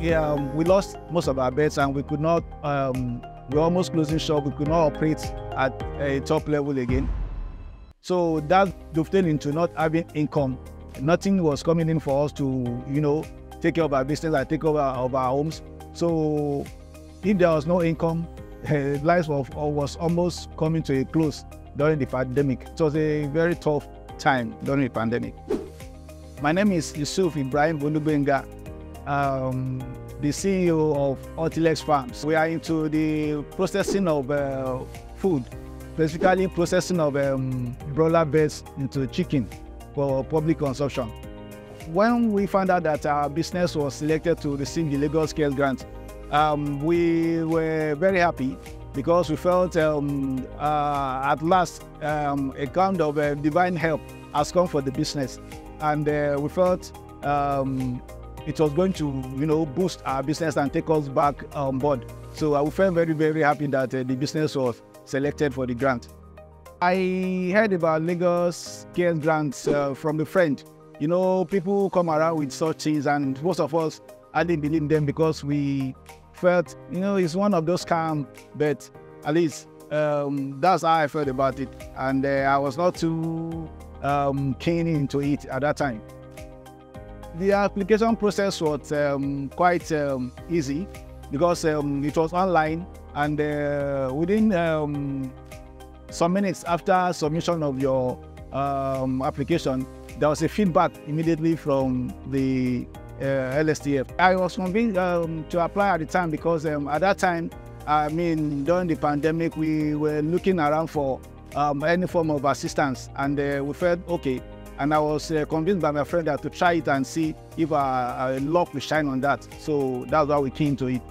yeah, um, we lost most of our beds and we could not, um, we were almost closing shop. We could not operate at a top level again. So that dovetailed into not having income. Nothing was coming in for us to, you know, take care of our business and take over of our homes. So if there was no income, life was, almost coming to a close during the pandemic. It was a very tough time during the pandemic. My name is Yussuff Ibrahim Bulubenga, um, the CEO of Utilex Farms. We are into the processing of uh, food, basically processing of um, broiler birds into chicken for public consumption. When we found out that our business was selected to receive the Lagos CARES Grant, um, we were very happy because we felt um, uh, at last um, a kind of uh, divine help has come for the business, and uh, we felt um, it was going to, you know, boost our business and take us back on board. So I felt very, very happy that uh, the business was selected for the grant. I heard about Lagos CARES Grants uh, from a friend. You know, people come around with such things, and most of us I didn't believe them because we felt, you know, it's one of those scams, but at least um, that's how I felt about it. And uh, I was not too um, keen into it at that time. The application process was um, quite um, easy because um, it was online and uh, within um, some minutes after submission of your um, application, there was a feedback immediately from the uh, LSETF. I was convinced um, to apply at the time because at that time, I mean, during the pandemic, we were looking around for any form of assistance and uh, we felt okay. And I was uh, convinced by my friend that to try it and see if our, our luck will shine on that. So that's why we came to it.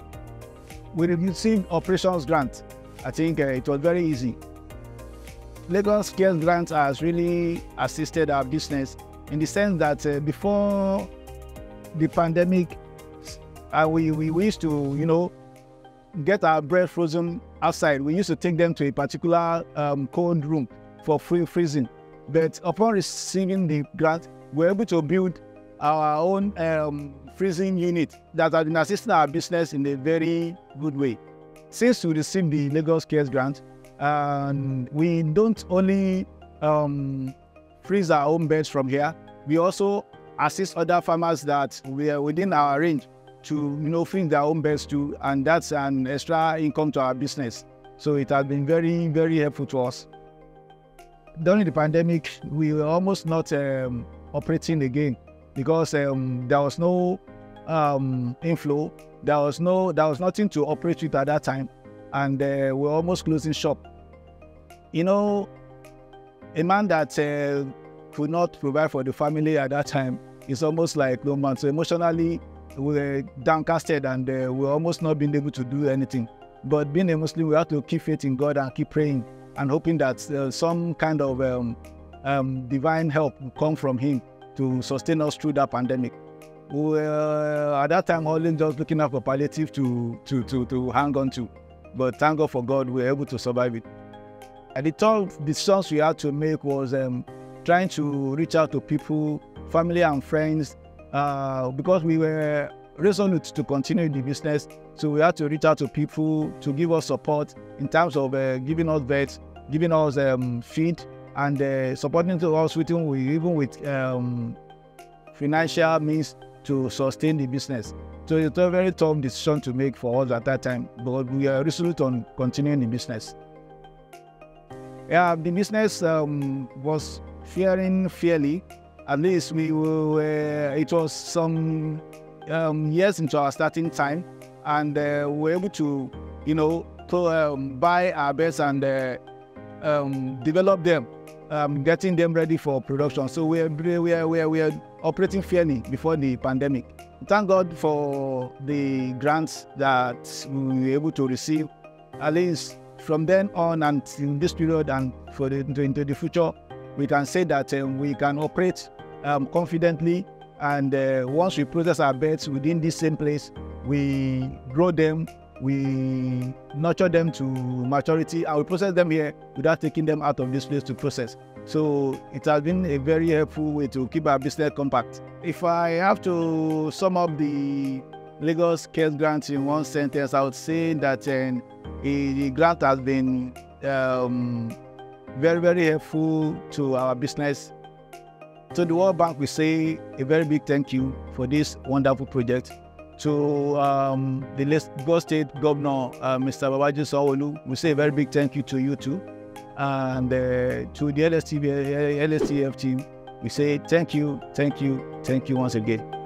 We received operations grant. I think uh, it was very easy. Lagos CARES Grant has really assisted our business in the sense that uh, before the pandemic, uh, we, we, we used to, you know, get our bread frozen outside. We used to take them to a particular um, cold room for free freezing. But upon receiving the grant, we were able to build our own um, freezing unit that has been assisting our business in a very good way. Since we received the Lagos Cares grant, we don't only um, freeze our own beds from here, we also assist other farmers that we are within our range to you know freeze their own beds too, and that's an extra income to our business. So it has been very, very helpful to us. During the pandemic, we were almost not um, operating again because um, there was no um, inflow. There was no, there was nothing to operate with at that time, and uh, we are almost closing shop. You know, a man that uh, could not provide for the family at that time is almost like no man. So emotionally, we were downcasted and uh, we were almost not being able to do anything. But being a Muslim, we have to keep faith in God and keep praying and hoping that uh, some kind of um, um, divine help will come from Him to sustain us through that pandemic. We were at that time only just looking out for palliative to, to, to, to hang on to. But thank God for God, we were able to survive it. And the tough decisions we had to make was um, trying to reach out to people, family and friends, uh, because we were resolute to continue the business. So we had to reach out to people to give us support in terms of uh, giving us vets, giving us um, feed, and uh, supporting to us with, even with um, financial means to sustain the business. So it was a very tough decision to make for us at that time, but we are resolute on continuing the business. Yeah, the business um, was faring fairly. At least we were, it was some um, years into our starting time, and uh, we were able to, you know, to um, buy our beds and uh, um, develop them, um, getting them ready for production. So we are, we are, we are, we are operating fairly before the pandemic. Thank God for the grants that we were able to receive. At least from then on and in this period and for the, into, the future, we can say that um, we can operate um, confidently. And uh, once we process our beds within this same place, we grow them, we nurture them to maturity, and we process them here without taking them out of this place to process. So it has been a very helpful way to keep our business compact. If I have to sum up the Lagos CARES grant in one sentence, I would say that uh, the grant has been um, very, very helpful to our business. To the World Bank, we say a very big thank you for this wonderful project. To um, the Lagos State Governor, uh, Mr. Babajide Sanwo-Olu, we say a very big thank you to you too. And uh, to the LSETF team, we say thank you, thank you, thank you once again.